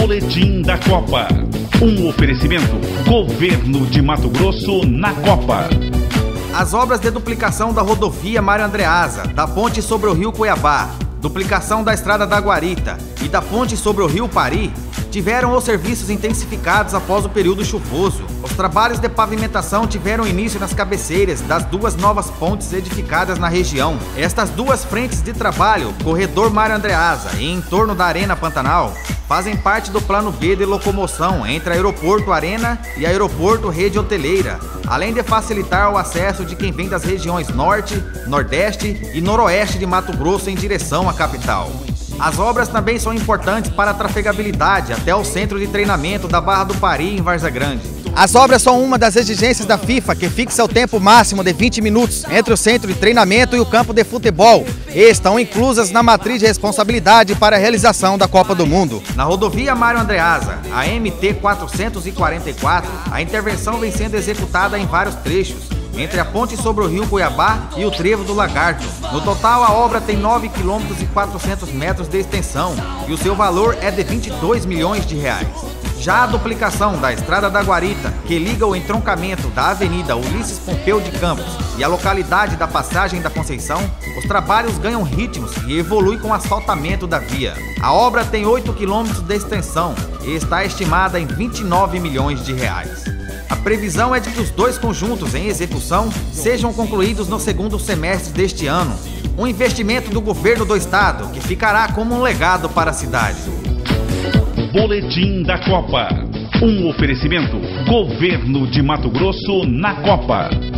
Boletim da Copa. Um oferecimento: Governo de Mato Grosso na Copa. As obras de duplicação da rodovia Mário Andreasa, da ponte sobre o rio Cuiabá, duplicação da estrada da Guarita e da ponte sobre o rio Pari tiveram os serviços intensificados após o período chuvoso. Os trabalhos de pavimentação tiveram início nas cabeceiras das duas novas pontes edificadas na região. Estas duas frentes de trabalho, Corredor Mário Andreasa e em torno da Arena Pantanal, fazem parte do plano B de locomoção entre Aeroporto Arena e Aeroporto Rede Hoteleira, além de facilitar o acesso de quem vem das regiões Norte, Nordeste e Noroeste de Mato Grosso em direção à capital. As obras também são importantes para a trafegabilidade até o centro de treinamento da Barra do Pari, em Varza Grande. As obras são uma das exigências da FIFA, que fixa o tempo máximo de 20 minutos entre o centro de treinamento e o campo de futebol, e estão inclusas na matriz de responsabilidade para a realização da Copa do Mundo. Na rodovia Mário Andreasa, a MT 444, a intervenção vem sendo executada em vários trechos, entre a ponte sobre o rio Cuiabá e o trevo do Lagarto. No total, a obra tem 9 km e 400 metros de extensão e o seu valor é de 22 milhões de reais. Já a duplicação da Estrada da Guarita, que liga o entroncamento da Avenida Ulisses Pompeu de Campos e a localidade da Passagem da Conceição, os trabalhos ganham ritmos e evoluem com o asfaltamento da via. A obra tem 8 quilômetros de extensão e está estimada em 29 milhões de reais. A previsão é de que os dois conjuntos em execução sejam concluídos no segundo semestre deste ano. Um investimento do governo do estado que ficará como um legado para a cidade. Boletim da Copa. Um oferecimento: Governo de Mato Grosso na Copa.